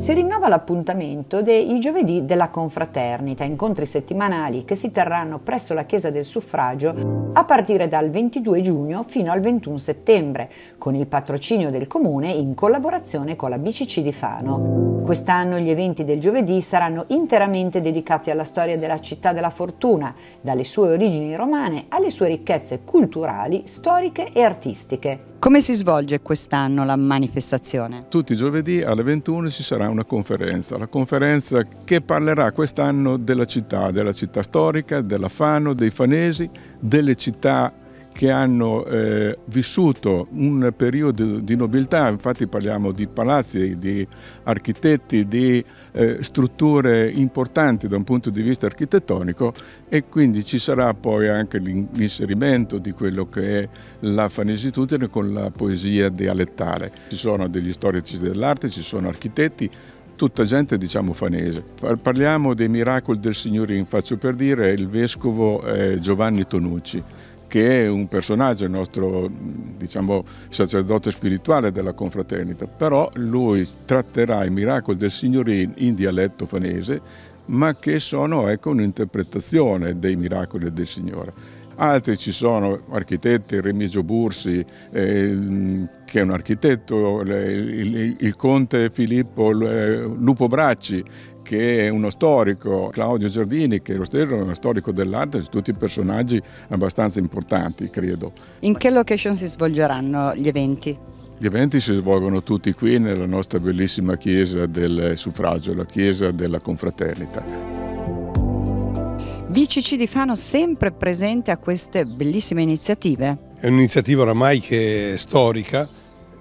Si rinnova l'appuntamento dei giovedì della confraternita, incontri settimanali che si terranno presso la Chiesa del Suffragio a partire dal 22 giugno fino al 21 settembre, con il patrocinio del Comune in collaborazione con la BCC di Fano. Quest'anno gli eventi del giovedì saranno interamente dedicati alla storia della città della fortuna, dalle sue origini romane alle sue ricchezze culturali, storiche e artistiche. Come si svolge quest'anno la manifestazione? Tutti i giovedì alle 21 ci sarà una conferenza, la conferenza che parlerà quest'anno della città, della città storica, della Fano, dei fanesi, delle città che hanno eh, vissuto un periodo di nobiltà, infatti parliamo di palazzi, di architetti, di eh, strutture importanti da un punto di vista architettonico e quindi ci sarà poi anche l'inserimento di quello che è la fanesitudine con la poesia dialettale. Ci sono degli storici dell'arte, ci sono architetti, tutta gente diciamo fanese. Parliamo dei miracoli del Signorin, faccio per dire il vescovo eh, Giovanni Tonucci che è un personaggio, il nostro diciamo, sacerdote spirituale della confraternita, però lui tratterà i miracoli del Signorin in dialetto fanese, ma che sono ecco, un'interpretazione dei miracoli del Signore. Altri ci sono architetti, Remigio Bursi, eh, che è un architetto, il, il, il conte Filippo eh, Lupo Bracci, che è uno storico, Claudio Giardini, che è lo stesso uno storico dell'arte, tutti personaggi abbastanza importanti, credo. In che location si svolgeranno gli eventi? Gli eventi si svolgono tutti qui nella nostra bellissima chiesa del suffragio, la chiesa della confraternita. BCC di Fano sempre presente a queste bellissime iniziative? È un'iniziativa oramai che è storica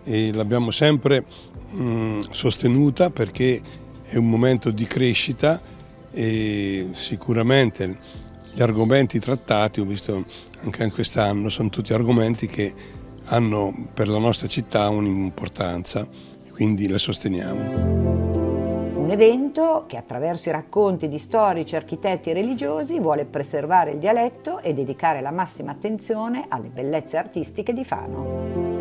e l'abbiamo sempre mh, sostenuta perché è un momento di crescita e sicuramente gli argomenti trattati, ho visto anche quest'anno, sono tutti argomenti che hanno per la nostra città un'importanza, quindi le sosteniamo. Un evento che attraverso i racconti di storici, architetti e religiosi vuole preservare il dialetto e dedicare la massima attenzione alle bellezze artistiche di Fano.